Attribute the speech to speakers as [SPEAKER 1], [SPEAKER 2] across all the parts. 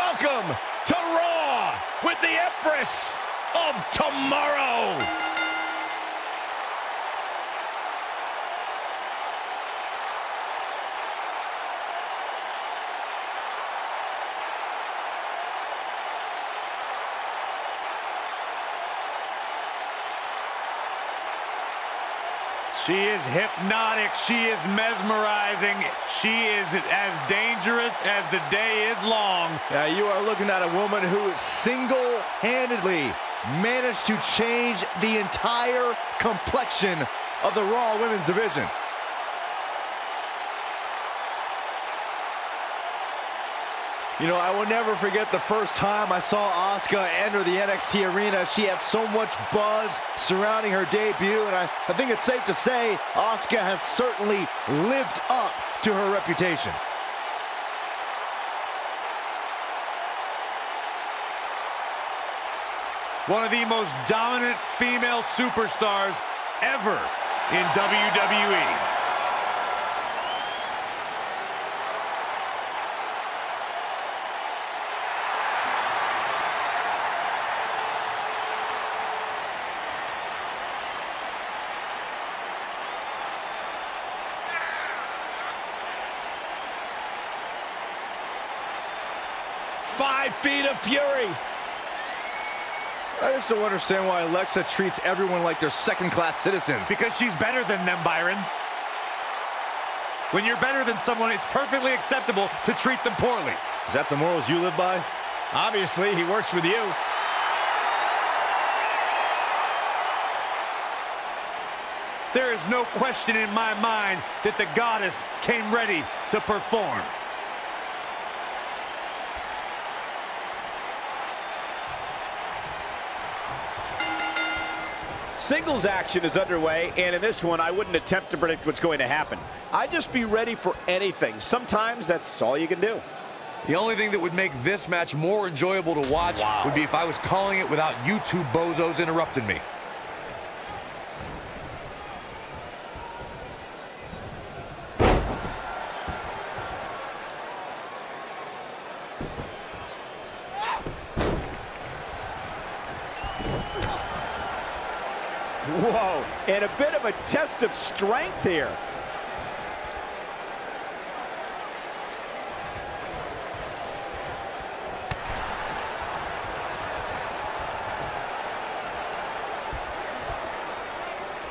[SPEAKER 1] Welcome to Raw with the Empress of Tomorrow.
[SPEAKER 2] She is hypnotic. She is mesmerizing. She is as dangerous as the day is long.
[SPEAKER 3] Yeah, you are looking at a woman who single-handedly managed to change the entire complexion of the Raw Women's Division. You know, I will never forget the first time I saw Asuka enter the NXT arena. She had so much buzz surrounding her debut, and I, I think it's safe to say Asuka has certainly lived up to her reputation.
[SPEAKER 2] One of the most dominant female superstars ever in WWE.
[SPEAKER 1] Five feet of fury.
[SPEAKER 3] I just don't understand why Alexa treats everyone like they're second-class citizens.
[SPEAKER 2] Because she's better than them, Byron. When you're better than someone, it's perfectly acceptable to treat them poorly.
[SPEAKER 3] Is that the morals you live by?
[SPEAKER 1] Obviously, he works with you.
[SPEAKER 2] There is no question in my mind that the goddess came ready to perform.
[SPEAKER 4] Singles action is underway, and in this one, I wouldn't attempt to predict what's going to happen. I'd just be ready for anything. Sometimes that's all you can do.
[SPEAKER 5] The only thing that would make this match more enjoyable to watch
[SPEAKER 1] Wow.
[SPEAKER 5] would be if I was calling it without you two bozos interrupting me.
[SPEAKER 4] Whoa, and a bit of a test of strength here.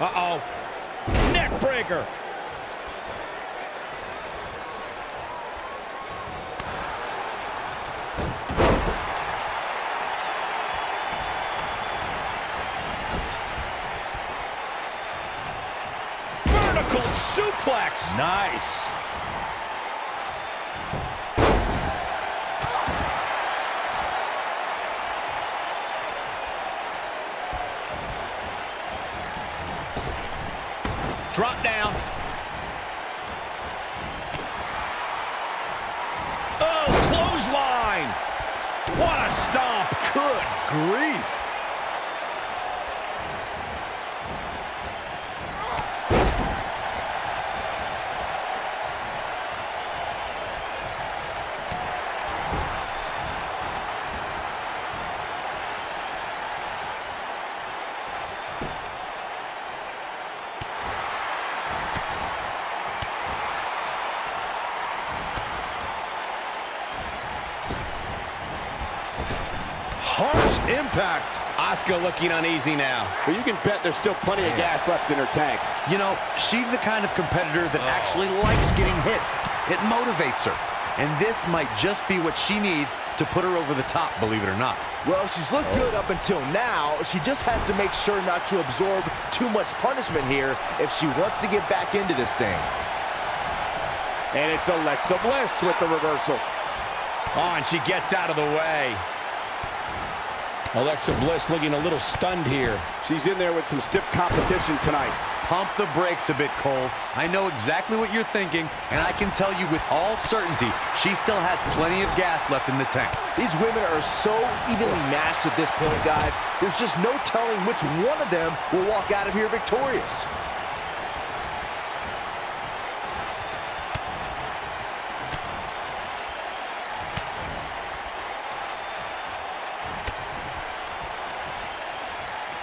[SPEAKER 1] Uh-oh. Neck breaker. Vertical suplex.
[SPEAKER 3] Nice.
[SPEAKER 1] Drop down. Oh, clothesline. What a stomp.
[SPEAKER 3] Good grief. Harsh impact.
[SPEAKER 1] Asuka looking uneasy now.
[SPEAKER 4] But you can bet there's still plenty of gas left in her tank.
[SPEAKER 5] You know, she's the kind of competitor that oh. actually likes getting hit. It motivates her. And this might just be what she needs to put her over the top, believe it or not.
[SPEAKER 3] Well, she's looked good up until now. She just has to make sure not to absorb too much punishment here if she wants to get back into this thing.
[SPEAKER 4] And it's Alexa Bliss with the reversal.
[SPEAKER 1] Oh, and she gets out of the way. Alexa Bliss looking a little stunned here.
[SPEAKER 4] She's in there with some stiff competition tonight.
[SPEAKER 5] Pump the brakes a bit, Cole. I know exactly what you're thinking, and I can tell you with all certainty, she still has plenty of gas left in the tank.
[SPEAKER 3] These women are so evenly matched at this point, guys. There's just no telling which one of them will walk out of here victorious.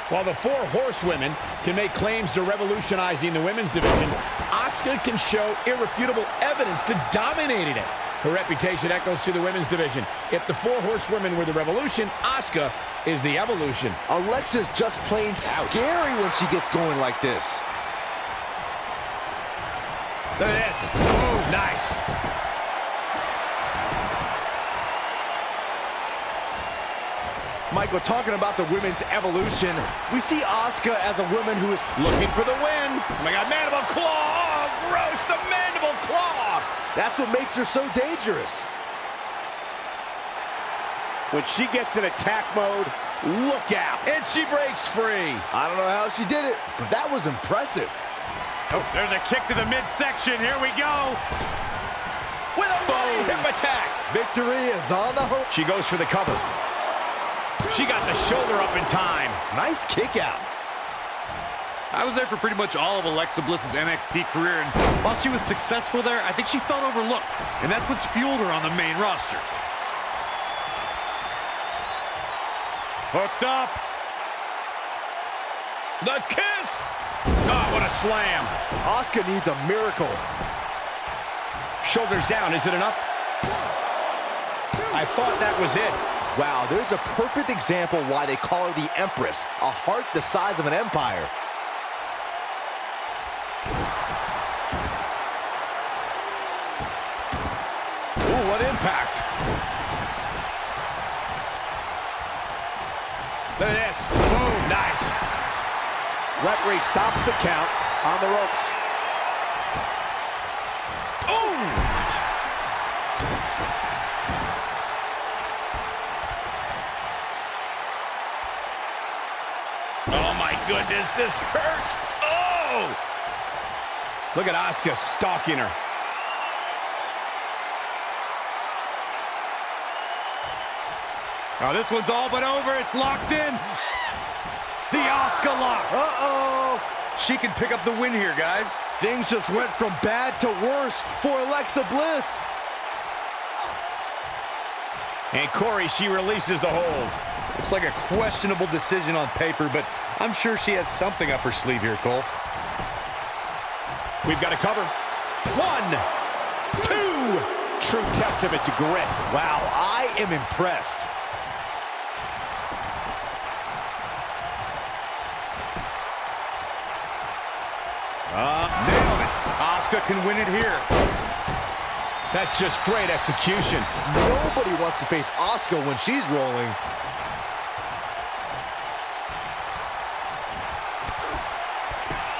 [SPEAKER 1] While the four horsewomen can make claims to revolutionizing the women's division, Asuka can show irrefutable evidence to dominating it. Her reputation echoes to the women's division. If the four horsewomen were the revolution, Asuka is the evolution.
[SPEAKER 3] Alexa's just plain scary when she gets going like this.
[SPEAKER 1] Look at this. Ooh, nice.
[SPEAKER 3] Michael, talking about the women's evolution, we see Asuka as a woman who is
[SPEAKER 1] Looking for the win. Oh my God, mandible claw. Oh, gross, the mandible claw.
[SPEAKER 3] That's what makes her so dangerous.
[SPEAKER 4] When she gets in attack mode, look out.
[SPEAKER 1] And she breaks free.
[SPEAKER 3] I don't know how she did it, but that was impressive.
[SPEAKER 2] Oh, there's a kick to the midsection. Here we go.
[SPEAKER 1] With a body hip attack.
[SPEAKER 3] Victory is on the hook.
[SPEAKER 1] She goes for the cover. She got the shoulder up in time.
[SPEAKER 3] Nice kick out.
[SPEAKER 5] I was there for pretty much all of Alexa Bliss's NXT career, and while she was successful there, I think she felt overlooked, and that's what's fueled her on the main roster.
[SPEAKER 2] Hooked up.
[SPEAKER 1] The kiss. Oh, what a slam.
[SPEAKER 3] Asuka needs a miracle.
[SPEAKER 1] Shoulders down. Is it enough? I thought that was it.
[SPEAKER 3] Wow, there's a perfect example why they call her the Empress, a heart the size of an empire.
[SPEAKER 1] Ooh, what impact. Look at this. Boom, nice.
[SPEAKER 4] Referee stops the count on the ropes.
[SPEAKER 1] Ooh. Goodness, this hurts. Oh! Look at Asuka stalking her.
[SPEAKER 2] Oh, this one's all but over. It's locked in. The Asuka lock.
[SPEAKER 3] Uh-oh!
[SPEAKER 5] She can pick up the win here, guys.
[SPEAKER 3] Things just went from bad to worse for Alexa Bliss.
[SPEAKER 1] And Corey, she releases the hold.
[SPEAKER 5] Looks like a questionable decision on paper, but I'm sure she has something up her sleeve here, Cole.
[SPEAKER 1] We've got to cover. One, two. True testament to grit.
[SPEAKER 3] Wow, I am impressed.
[SPEAKER 5] Ah, nailed it. Asuka can win it here.
[SPEAKER 1] That's just great execution.
[SPEAKER 3] Nobody wants to face Asuka when she's rolling.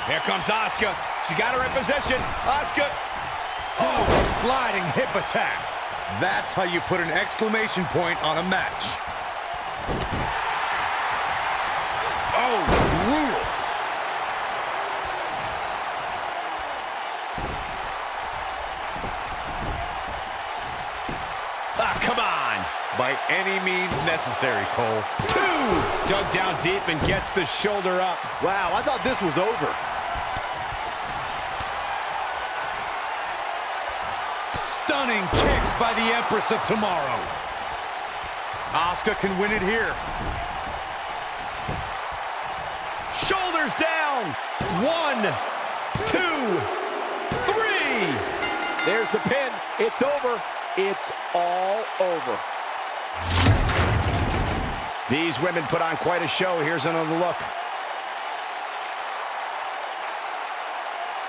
[SPEAKER 1] Here comes Asuka. She got her in position. Asuka.
[SPEAKER 5] Oh, sliding hip attack. That's how you put an exclamation point on a match. Oh, brutal.
[SPEAKER 1] Ah, come on.
[SPEAKER 5] By any means necessary, Cole.
[SPEAKER 1] Two. Dug down deep and gets the shoulder up.
[SPEAKER 3] Wow, I thought this was over.
[SPEAKER 5] Stunning kicks by the Empress of Tomorrow. Asuka can win it here.
[SPEAKER 1] Shoulders down. One, two, three.
[SPEAKER 4] There's the pin. It's over. It's all over.
[SPEAKER 1] These women put on quite a show. Here's another look.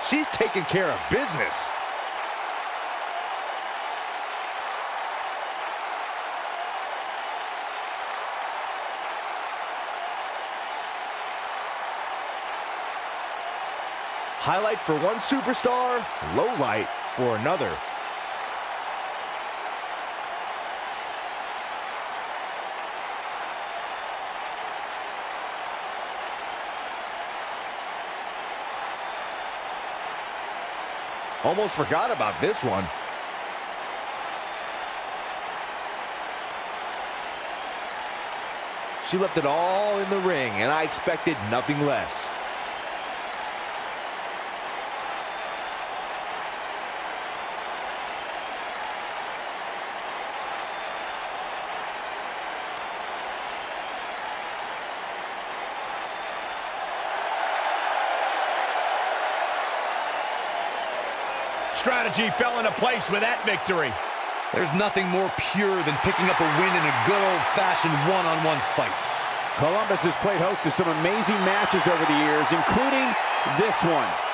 [SPEAKER 3] She's taking care of business. Highlight for one superstar, low light for another. Almost forgot about this one. She left it all in the ring, and I expected nothing less.
[SPEAKER 6] Strategy fell into place with that victory.
[SPEAKER 5] There's nothing more pure than picking up a win in a good old-fashioned one-on-one fight.
[SPEAKER 1] Columbus has played host to some amazing matches over the years, including this one.